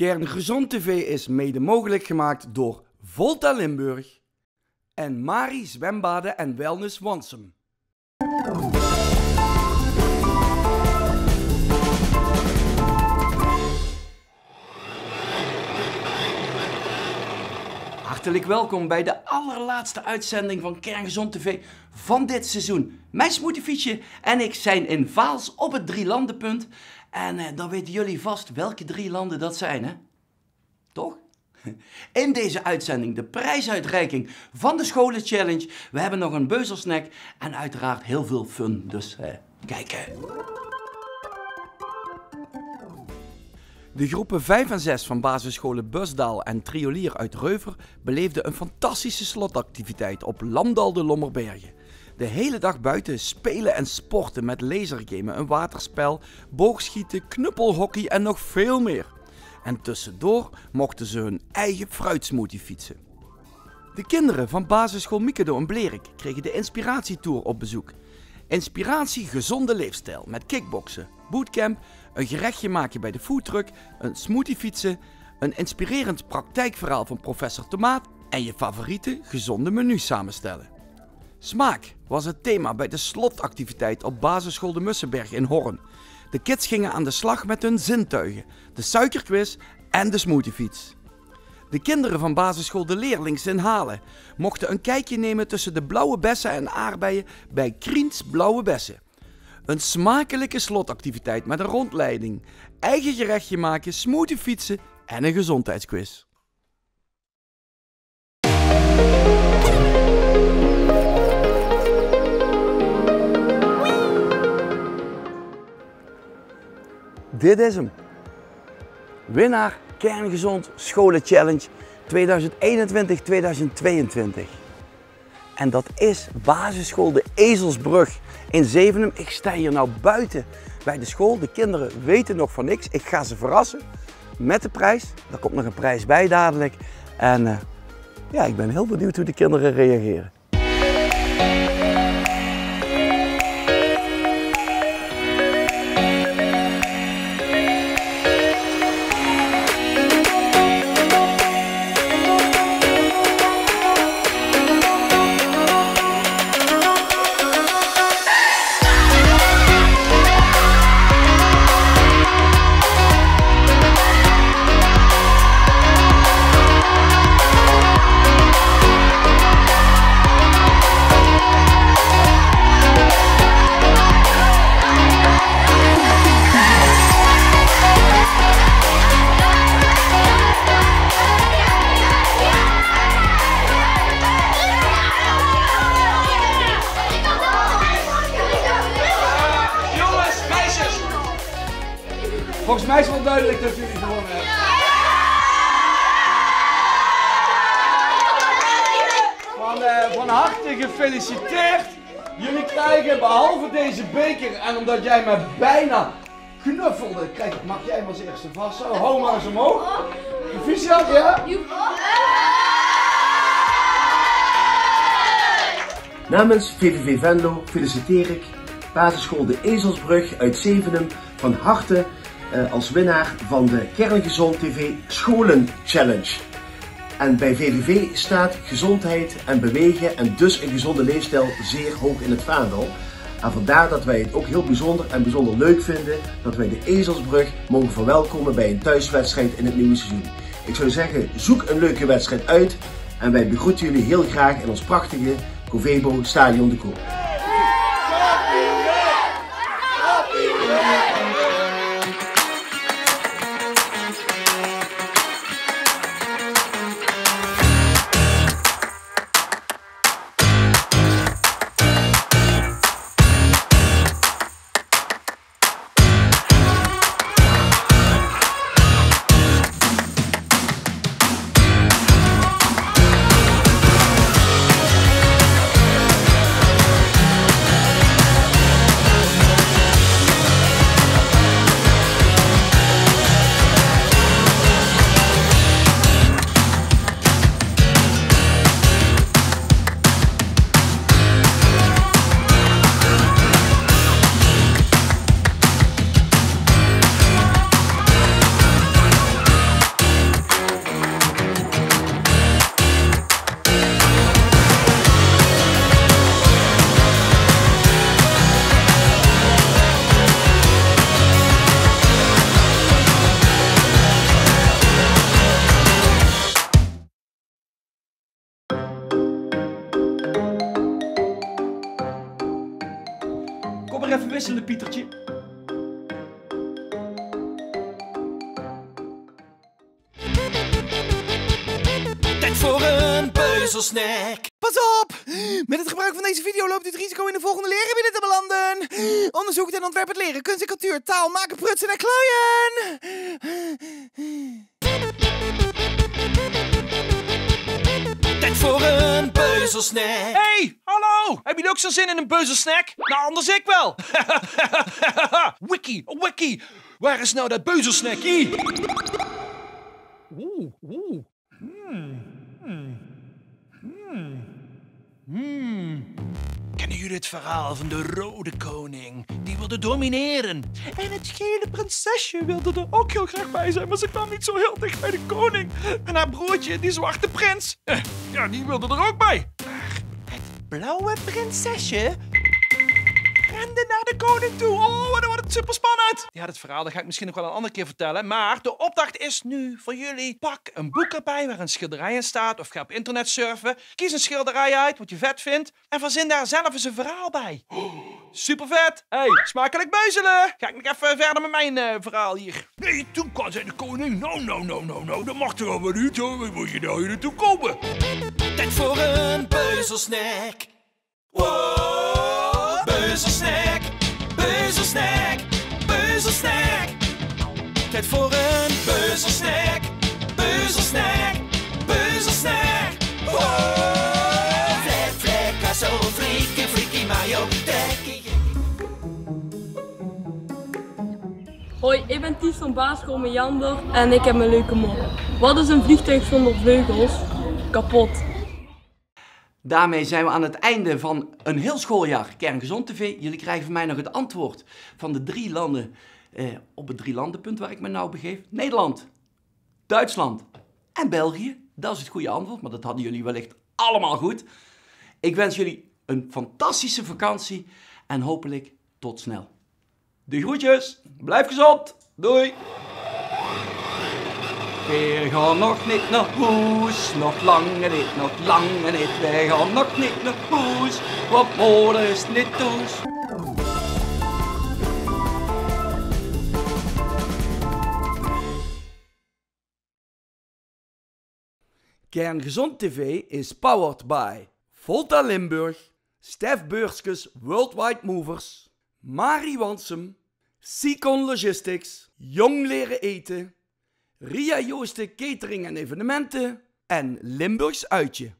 Kerngezond TV is mede mogelijk gemaakt door Volta Limburg en Mari Zwembaden en Wellness Wansum. Hartelijk welkom bij de allerlaatste uitzending van Kerngezond TV van dit seizoen. Mijn smootiefietsje en ik zijn in Vaals op het Drielandenpunt. En eh, dan weten jullie vast welke drie landen dat zijn, hè? Toch? In deze uitzending de prijsuitreiking van de Scholen Challenge. We hebben nog een beuzelsnack en uiteraard heel veel fun. Dus eh, kijken. De groepen 5 en 6 van basisscholen Busdaal en Triolier uit Reuver beleefden een fantastische slotactiviteit op Landal de Lommerbergen. De hele dag buiten spelen en sporten met lasergamen, een waterspel, boogschieten, knuppelhockey en nog veel meer. En tussendoor mochten ze hun eigen fruitsmoothie fietsen. De kinderen van basisschool Mikado en Blerik kregen de inspiratietour op bezoek. Inspiratie gezonde leefstijl met kickboksen, bootcamp, een gerechtje maken bij de foodtruck, een smoothie fietsen, een inspirerend praktijkverhaal van professor Tomaat en je favoriete gezonde menu samenstellen. Smaak was het thema bij de slotactiviteit op basisschool de Mussenberg in Horn. De kids gingen aan de slag met hun zintuigen, de suikerquiz en de smoothiefiets. De kinderen van basisschool De Leerlings in Halen mochten een kijkje nemen tussen de blauwe bessen en aardbeien bij Kriens Blauwe Bessen. Een smakelijke slotactiviteit met een rondleiding, eigen gerechtje maken, smoothie fietsen en een gezondheidsquiz. Dit is hem. Winnaar Kerngezond Scholen Challenge 2021-2022. En dat is basisschool De Ezelsbrug in Zevenum. Ik sta hier nou buiten bij de school. De kinderen weten nog van niks. Ik ga ze verrassen met de prijs. Er komt nog een prijs bij dadelijk. En uh, ja, ik ben heel benieuwd hoe de kinderen reageren. Volgens mij is het wel duidelijk dat jullie gewonnen hebben. Van, eh, van harte gefeliciteerd. Jullie krijgen behalve deze beker en omdat jij me bijna knuffelde, kijk, mag jij hem als eerste vast. Hou maar eens omhoog. Proficiat, ja? Namens VVV Venlo feliciteer ik basisschool De Ezelsbrug uit Zevenum van harte als winnaar van de Kerngezond TV Scholen Challenge. En bij VVV staat gezondheid en bewegen en dus een gezonde leefstijl zeer hoog in het vaandel. En vandaar dat wij het ook heel bijzonder en bijzonder leuk vinden dat wij de Ezelsbrug mogen verwelkomen bij een thuiswedstrijd in het nieuwe seizoen. Ik zou zeggen, zoek een leuke wedstrijd uit en wij begroeten jullie heel graag in ons prachtige Covebo Stadion de Koop. Wisselen, Pietertje. Tijd voor een beuzelsnack. Pas op! Met het gebruik van deze video loopt u het risico in de volgende leergebieden te belanden. Onderzoek en ontwerp het leren, kunst en cultuur, taal, maken, prutsen en klooien. Tijd voor een beuzelsnack. Hey, hallo! Heb je ook zo'n zin in een beuzelsnack? Nou, anders ik wel. wiki, oh, wiki. Waar is nou dat beuzelsnackie? Oeh, oeh. Hmm, hmm, hmm, hmm. Kennen jullie het verhaal van de rode koning? Die wilde domineren. En het gele prinsesje wilde er ook heel graag bij zijn, maar ze kwam niet zo heel dicht bij de koning. En haar broertje, die zwarte prins, eh, ja, die wilde er ook bij. Blauwe prinsesje rende naar de koning toe. Oh, dan wordt het super spannend. Ja, dat verhaal dat ga ik misschien nog wel een andere keer vertellen. Maar de opdracht is nu voor jullie. Pak een boek erbij waar een schilderij in staat. Of ga op internet surfen. Kies een schilderij uit wat je vet vindt. En verzin daar zelf eens een verhaal bij. Oh, super vet. Hey, smakelijk beuzelen. Ga ik nog even verder met mijn eh, verhaal hier. Nee, toen kwam zei de koning. Nou, nou, nou, nou, nou. Dat mag toch allemaal niet. Hoor. Moet je nou hier naartoe komen? Voor een beuzelsnack. Wow, beuzelsnack, beuzelsnack, beuzelsnack. Tijd voor een beuzelsnack, beuzelsnack, beuzelsnack. Wow, vlek, vlek, zo, friki, friki, mayo. Hoi, ik ben Ties van basisschool Meander en ik heb een leuke mop. Wat is een vliegtuig zonder vleugels? Kapot. Daarmee zijn we aan het einde van een heel schooljaar Kerngezond TV. Jullie krijgen van mij nog het antwoord van de drie landen eh, op het drie landenpunt waar ik me nou begeef. Nederland, Duitsland en België. Dat is het goede antwoord, maar dat hadden jullie wellicht allemaal goed. Ik wens jullie een fantastische vakantie en hopelijk tot snel. De groetjes, blijf gezond, doei! We gaan nog niet naar huis, nog lange niet, nog lange niet. We gaan nog niet naar huis, want morgen is niet thuis. Kerngezond TV is powered by Volta Limburg, Stef Beurskes Worldwide Movers, Marie Wansum, Sicon Logistics, Jong Leren Eten, Ria Joosten Catering en Evenementen en Limburgs Uitje.